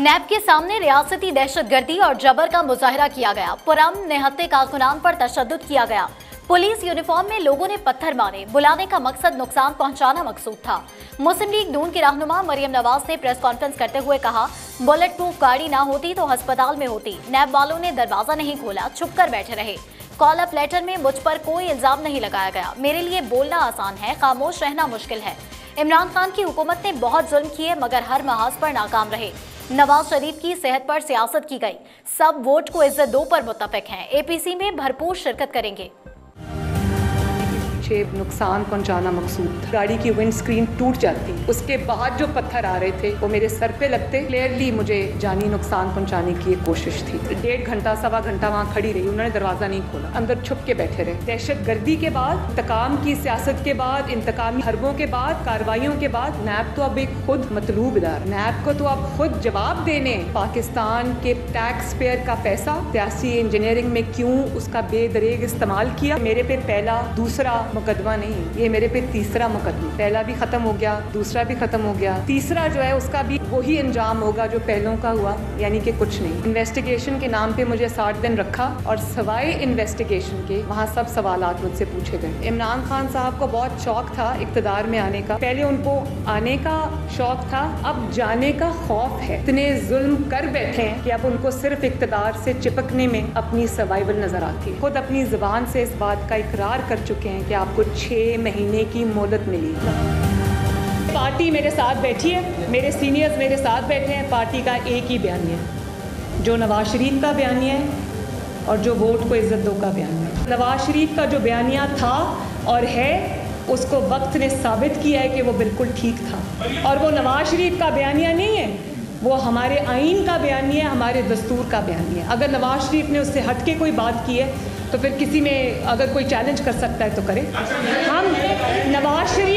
नैब के सामने रियासती दहशतगर्दी और जबर का मुजाहरा किया गया। पुरम निहत्ते कारकुनान पर तशद किया गया। पुलिस यूनिफॉर्म में लोगों ने पत्थर मारे। बुलाने का मकसद नुकसान पहुंचाना मकसूद था। मुस्लिम लीग नून के रहनुमा मरियम नवाज़ ने प्रेस कॉन्फ्रेंस करते हुए कहा, बुलेट प्रूफ गाड़ी ना होती तो अस्पताल में होती। नैब वालों ने दरवाज़ा नहीं खोला, छुप कर बैठे रहे। कॉल अप लेटर में मुझ पर कोई इल्ज़ाम नहीं लगाया गया। मेरे लिए बोलना आसान है, खामोश रहना मुश्किल है। इमरान खान की हुकूमत ने बहुत जुल्म किए, मगर हर महाज पर नाकाम रहे। नवाज़ शरीफ की सेहत पर सियासत की गई। सब वोट को इज़्ज़त दो पर मुतफिक हैं। एपीसी में भरपूर शिरकत करेंगे। नुकसान पहुंचाना मकसूद। गाड़ी की विंड स्क्रीन टूट जाती। उसके बाद जो पत्थर आ रहे थे, वो मेरे सर पे लगते। क्लियरली मुझे जानी, नुकसान पहुँचाने की कोशिश थी। डेढ़ घंटा, सवा घंटा वहाँ खड़ी रही, उन्होंने दरवाज़ा नहीं खोला। अंदर छुप के बैठे रहे। दहशत गर्दी के बाद, इंतकाम की सियासत के बाद, इंतकामी हरबों के बाद, कार्रवाइयों के बाद, नैब तो अब एक खुद मतलूब इदार। नैब को तो अब खुद जवाब देने। पाकिस्तान के टैक्स पेयर का पैसा, सियासी इंजीनियरिंग में क्यों उसका बेदरेग इस्तेमाल किया? मेरे पे पहला, दूसरा मुकदमा नहीं ये मेरे पे तीसरा मुकदमा। पहला भी खत्म हो गया, दूसरा भी खत्म हो गया। तीसरा जो है, उसका भी वही अंजाम होगा जो पहलों का हुआ, यानी कि कुछ नहीं। इन्वेस्टिगेशन के नाम पे मुझे साठ दिन रखा और सवाए इन्वेस्टिगेशन के, वहाँ सब सवाल मुझसे पूछे गए। इमरान खान साहब को बहुत शौक था इकतदार में आने का। पहले उनको आने का शौक था, अब जाने का खौफ है। इतने जुल्म कर बैठे हैं कि अब उनको सिर्फ़ इकतदार से चिपकने में अपनी सर्वाइवल नज़र आती है। खुद अपनी ज़ुबान से इस बात का इकरार कर चुके हैं कि आपको छः महीने की मोहलत मिली। पार्टी मेरे साथ बैठी है, मेरे सीनियर्स मेरे साथ बैठे हैं, पार्टी का एक ही बयानिया जो नवाज़ शरीफ का बयानिया है और जो वोट को इज़्ज़त दो का बयानिया नवाज़ शरीफ का जो बयानिया था और है, उसको वक्त ने साबित किया है कि वो बिल्कुल ठीक था। और वो नवाज़ शरीफ का बयानिया नहीं है, वो हमारे आइन का बयानिया है, हमारे दस्तूर का बयानिया है। अगर नवाज़ शरीफ ने उससे हट के कोई बात की है तो फिर किसी में अगर कोई चैलेंज कर सकता है तो करे। हम नवाज़ शरीफ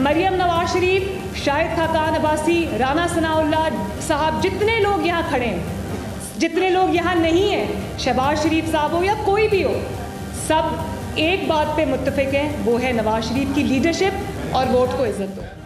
मरियम नवाज़ शरीफ, शाहिद खाकान अब्बासी, राना सनाउल्ला साहब, जितने लोग यहाँ खड़े हैं, जितने लोग यहाँ नहीं हैं, शहबाज शरीफ साहब हो या कोई भी हो, सब एक बात पे मुतफिक हैं, वो है नवाज़ शरीफ की लीडरशिप और वोट को इज़्ज़त दो।